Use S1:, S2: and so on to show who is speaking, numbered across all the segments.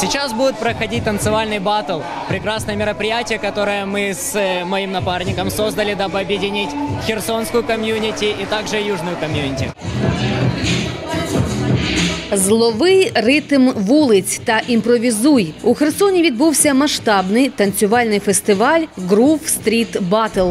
S1: Сейчас будет проходить танцевальный батл. Прекрасное мероприятие, которое мы с э, моим напарником создали, дабы объединить херсонскую комьюнити и также южную комьюнити.
S2: Зловий ритм вулиць та імпровізуй. У Херсоні відбувся масштабний танцювальний фестиваль Грув Стріт Батл.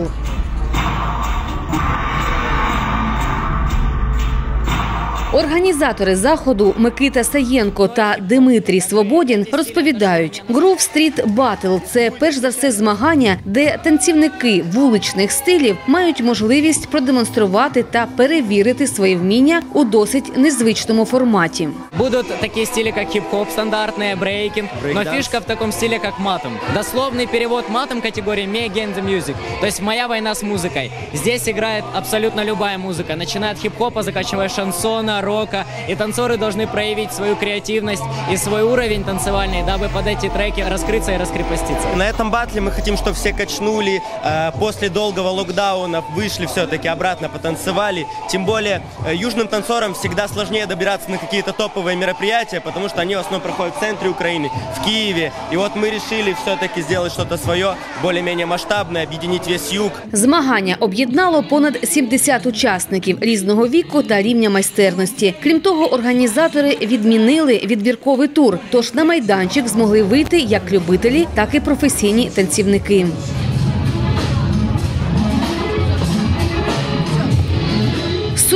S2: Організатори заходу Микита Саєнко та Димитрій Свободін розповідають, Грув Стріт Батл це перш за все змагання, де танцівники вуличних стилів мають можливість продемонструвати та перевірити свої вміння у досить незвичному форматі.
S1: Будут такие стили, как хип-хоп стандартные, брейкинг, но фишка в таком стиле, как матом. Дословный перевод матом категории «Me Against the Music», то есть «Моя война с музыкой». Здесь играет абсолютно любая музыка, начиная от хип-хопа, заканчивая шансона, рока. И танцоры должны проявить свою креативность и свой уровень танцевальный, дабы под эти треки раскрыться и раскрепоститься.
S3: На этом батле мы хотим, чтобы все качнули, э, после долгого локдауна вышли все-таки обратно, потанцевали. Тем более э, южным танцорам всегда сложнее добираться на какие-то топовые мероприятия, потому что они в основном проходят в центре Украины, в Киеве. И вот мы решили все-таки сделать что-то свое, более-менее масштабное, объединить весь юг.
S2: Змагання об'єднало понад 70 учасників різного віку та рівня майстерності. Крім того, організатори відмінили відбірковий тур, тож на майданчик змогли вийти як любителі, так і професійні танцівники.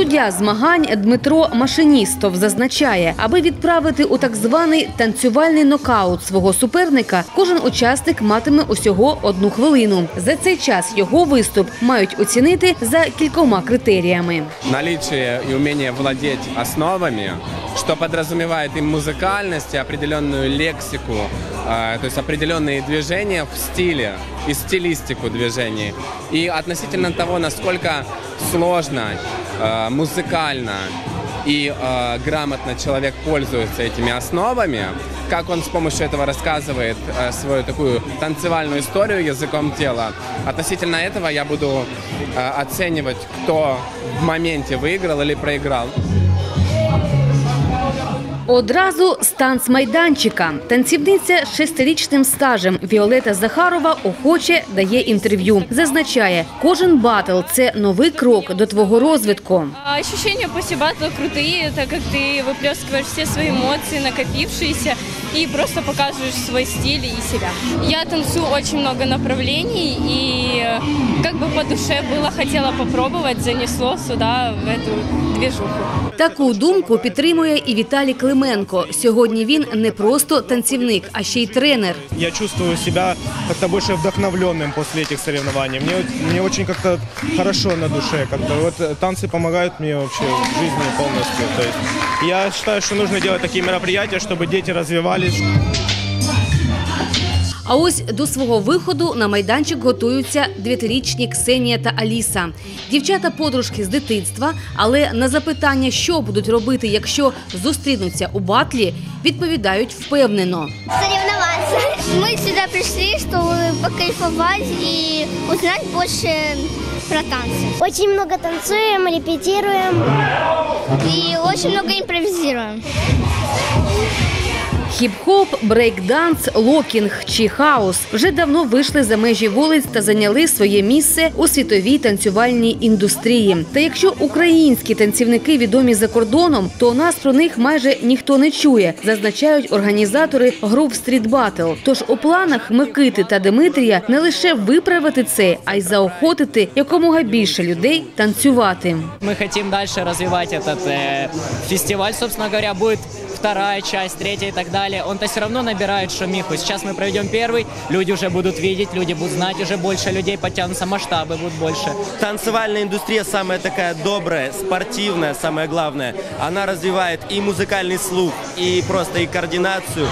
S2: Суддя змагань Дмитро Машиністов зазначає, аби відправити у так званий танцювальний нокаут свого суперника, кожен учасник матиме усього одну хвилину. За цей час його виступ мають оцінити за кількома критеріями.
S4: наличие и умение владеть основами, что подразумевает и музыкальность, и определенную лексику, э, то есть определенные движения в стиле и стилистику движений. И относительно того, насколько сложно, э, музыкально и э, грамотно человек пользуется этими основами, как он с помощью этого рассказывает э, свою такую танцевальную историю языком тела. Относительно этого я буду э, оценивать, кто в моменте выиграл или проиграл.
S2: Одразу з танцмайданчика. Танцівниця з шестирічним стажем Віолета Захарова охоче дає інтерв'ю. Зазначає, кожен батл це новий крок до твого розвитку.
S5: А Ощущения после батла крутые, так как ты выплескиваешь все свои эмоции, накопившиеся, и просто показываешь свой стиль и себя. Я танцую очень много направлений, и э, как бы по душе было, хотела попробовать, занесло сюда, в эту движуху.
S2: Таку думку підтримує і Віталій Клименко. Сьогодні він не просто танцівник, а ще й тренер.
S6: я чувствую себя как-то больше вдохновленным после этих соревнований. Мне, вот- мне очень как-то хорошо на душе. Как-то вот э, танцы помогают мне вообще в жизни полностью. То есть я считаю, что нужно делать такие мероприятия, чтобы дети развивались.
S2: А ось до свого виходу на майданчик готуються дев'ятирічні Ксенія та Аліса. Дівчата подружки з дитинства, але на запитання, що будуть робити, якщо зустрінуться у батлі, відповідають впевнено.
S7: соревноваться. Мы сюда пришли, чтобы покайфовать и узнать больше про танцы. Очень много танцуем, репетируем и очень много импровизируем.
S2: Хіп-хоп, брейк-данс, локінг чи хаос вже давно вийшли за межі вулиць та зайняли своє місце у світовій танцювальній індустрії. Та якщо українські танцівники відомі за кордоном, то у нас про них майже ніхто не чує, зазначають організатори груп Стріт Батл. Тож у планах Микити та Дмитрія не лише виправити це, а й заохотити якомога більше людей танцювати.
S1: Мы хотим дальше развивать этот э, фестиваль, собственно говоря, будет вторая часть, третья и так далее. Он-то все равно набирает шумиху. Сейчас мы проведем первый, люди уже будут видеть, люди будут знать, уже больше людей подтянутся, масштабы будут больше.
S3: Танцевальная индустрия самая такая добрая, спортивная, самое главное. Она развивает и музыкальный слух, и просто и координацию.